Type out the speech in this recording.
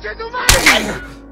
这都骂你